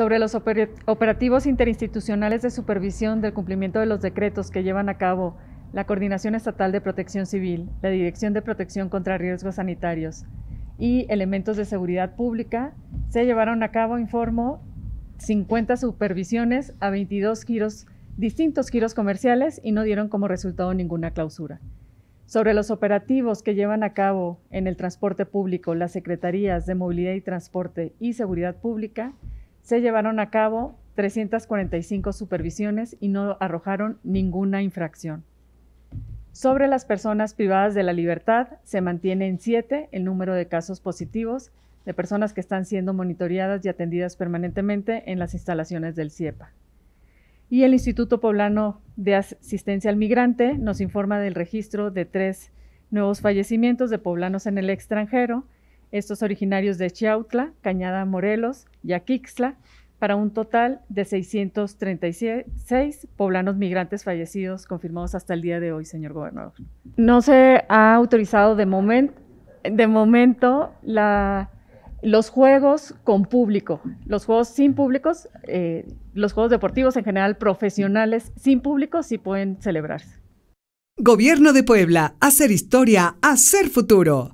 sobre los operativos interinstitucionales de supervisión del cumplimiento de los decretos que llevan a cabo la Coordinación Estatal de Protección Civil, la Dirección de Protección contra Riesgos Sanitarios y elementos de seguridad pública, se llevaron a cabo, informo, 50 supervisiones a 22 giros, distintos giros comerciales y no dieron como resultado ninguna clausura. Sobre los operativos que llevan a cabo en el transporte público las Secretarías de Movilidad y Transporte y Seguridad Pública, se llevaron a cabo 345 supervisiones y no arrojaron ninguna infracción. Sobre las personas privadas de la libertad, se mantiene en siete el número de casos positivos de personas que están siendo monitoreadas y atendidas permanentemente en las instalaciones del CIEPA. Y el Instituto Poblano de Asistencia al Migrante nos informa del registro de tres nuevos fallecimientos de poblanos en el extranjero, estos originarios de Chiautla, Cañada Morelos y Aquixla, para un total de 636 poblanos migrantes fallecidos confirmados hasta el día de hoy, señor gobernador. No se ha autorizado de, de momento los juegos con público, los juegos sin públicos, eh, los juegos deportivos en general profesionales sin público sí pueden celebrarse. Gobierno de Puebla, hacer historia, hacer futuro.